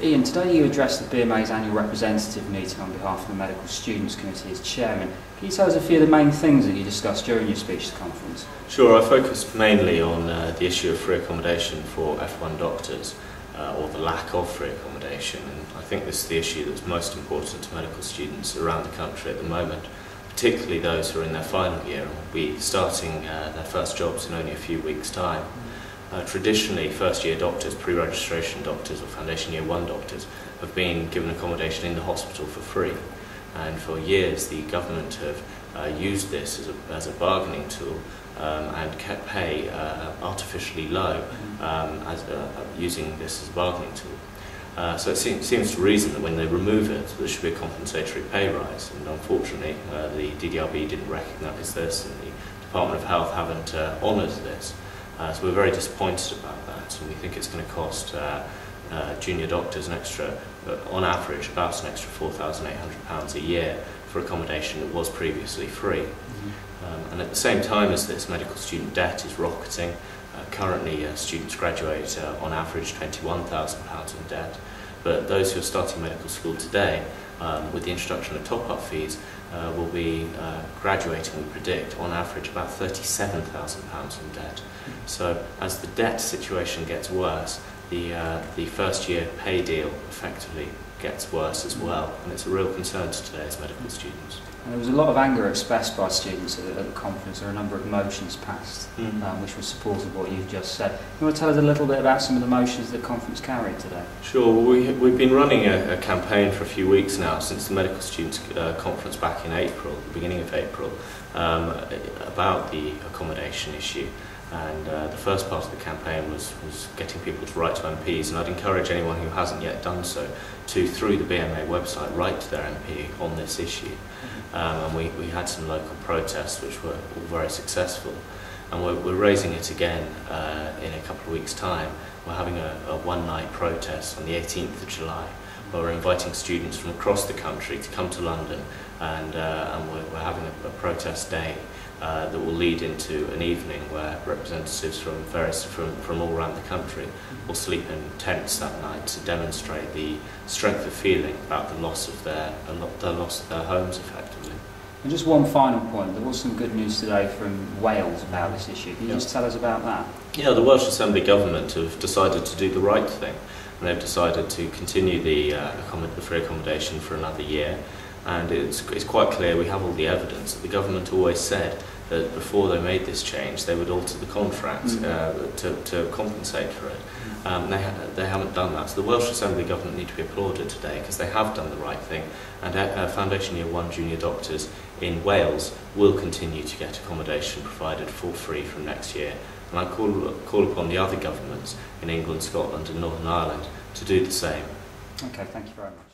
Ian, today you addressed the BMA's annual representative meeting on behalf of the Medical Students Committee as chairman. Can you tell us a few of the main things that you discussed during your speech to the conference? Sure, I focused mainly on uh, the issue of free accommodation for F1 doctors, uh, or the lack of free accommodation, and I think this is the issue that's most important to medical students around the country at the moment, particularly those who are in their final year and will be starting uh, their first jobs in only a few weeks' time. Uh, traditionally, first year doctors, pre-registration doctors or foundation year one doctors have been given accommodation in the hospital for free. And for years, the government have uh, used this as a, as a bargaining tool um, and kept pay uh, artificially low um, as, uh, using this as a bargaining tool. Uh, so it seems, seems to reason that when they remove it, there should be a compensatory pay rise. And unfortunately, uh, the DDRB didn't recognise this, and the Department of Health haven't uh, honoured this. Uh, so we're very disappointed about that, and we think it's going to cost uh, uh, junior doctors an extra, uh, on average, about an extra £4,800 a year for accommodation that was previously free. Mm-hmm. Um, and at the same time as this, medical student debt is rocketing. Uh, currently, uh, students graduate on average £21,000 in debt, but those who are starting medical school today, um, with the introduction of top-up fees, uh, will be uh, graduating, we predict, on average about £37,000 in debt. So as the debt situation gets worse, the, uh, the first year pay deal effectively gets worse as well, and it's a real concern to today's medical students. And there was a lot of anger expressed by students at the, at the conference. There were a number of motions passed, mm. um, which was supportive of what you've just said. You want to tell us a little bit about some of the motions the conference carried today? Sure. Well, we, we've been running a, a campaign for a few weeks now, since the Medical Students uh, Conference back in April, the beginning of April, um, about the accommodation issue. And uh, the first part of the campaign was, was getting people to write to MPs, and I'd encourage anyone who hasn't yet done so to, through the BMA website, write to their MP on this issue. Um, and we, we had some local protests which were all very successful. And we're, we're raising it again uh, in a couple of weeks' time. We're having a, a one-night protest on the 18th of July we're inviting students from across the country to come to London and, uh, and we're, we're having a, a protest day uh, that will lead into an evening where representatives from various from, from all around the country will sleep in tents that night to demonstrate the strength of feeling about the loss of their the loss of their homes effectively. And just one final point, there was some good news today from Wales about this issue. Can you just tell us about that? Yeah, the Welsh Assembly Government have decided to do the right thing and they've decided to continue the, uh, the free accommodation for another year and it's, it's quite clear, we have all the evidence, that the government always said that before they made this change, they would alter the contract mm. uh, to, to compensate for it. Um, they, ha they haven't done that. So the Welsh Assembly government need to be applauded today because they have done the right thing. And uh, uh, Foundation Year 1 junior doctors in Wales will continue to get accommodation provided for free from next year. And I call, call upon the other governments in England, Scotland and Northern Ireland to do the same. Okay, thank you very much.